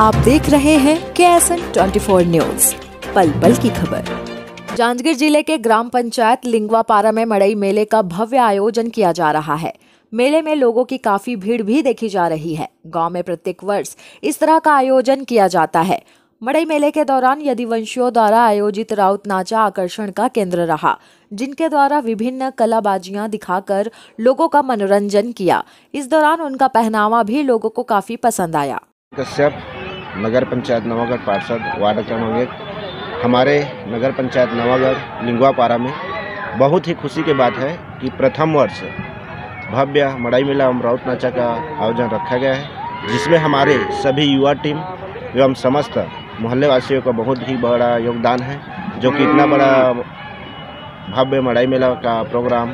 आप देख रहे हैं के एस एन ट्वेंटी न्यूज़ पल पल की खबर। जांजगीर ज़िले के ग्राम पंचायत लिंगवापारा में मड़ई मेले का भव्य आयोजन किया जा रहा है। मेले में लोगों की काफ़ी भीड़ भी देखी जा रही है। गाँव में प्रत्येक वर्ष इस तरह का आयोजन किया जाता है। मड़ई मेले के दौरान यदिवंशियों द्वारा आयोजित राउत नाचा आकर्षण का केंद्र रहा, जिनके द्वारा विभिन्न कलाबाजियाँ दिखाकर लोगों का मनोरंजन किया। इस दौरान उनका पहनावा भी लोगों को काफ़ी पसंद आया। कश्यप नगर पंचायत नवागढ़ पार्षद वार्ड क्रमांक एक हमारे नगर पंचायत नवागढ़ लिंगवापारा में बहुत ही खुशी की बात है कि प्रथम वर्ष भव्य मड़ाई मेला एवं राउत नाचा का आयोजन रखा गया है, जिसमें हमारे सभी युवा टीम एवं समस्त मोहल्ले वासियों का बहुत ही बड़ा योगदान है, जो कि इतना बड़ा भव्य मड़ाई मेला का प्रोग्राम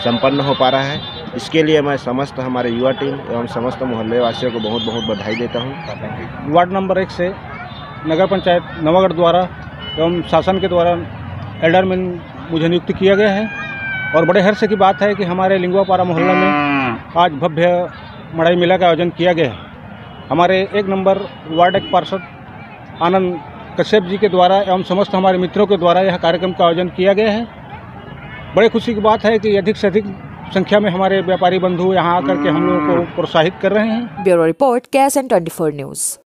संपन्न हो पा रहा है। इसके लिए मैं समस्त हमारे युवा टीम एवं समस्त मोहल्ले वासियों को बहुत बहुत बधाई देता हूँ। वार्ड नंबर एक से नगर पंचायत नवागढ़ द्वारा एवं शासन के द्वारा एल्डरमैन मुझे नियुक्त किया गया है। और बड़े हर्ष की बात है कि हमारे लिंगुआपारा मोहल्ला में आज भव्य मड़ाई मेला का आयोजन किया गया है। हमारे एक नंबर वार्ड एक पार्षद आनंद कश्यप जी के द्वारा एवं समस्त हमारे मित्रों के द्वारा यह कार्यक्रम का आयोजन किया गया है। बड़े खुशी की बात है कि अधिक से अधिक संख्या में हमारे व्यापारी बंधु यहाँ आकर के हम लोगों को प्रोत्साहित कर रहे हैं। ब्यूरो रिपोर्ट कैस एन ट्वेंटी न्यूज़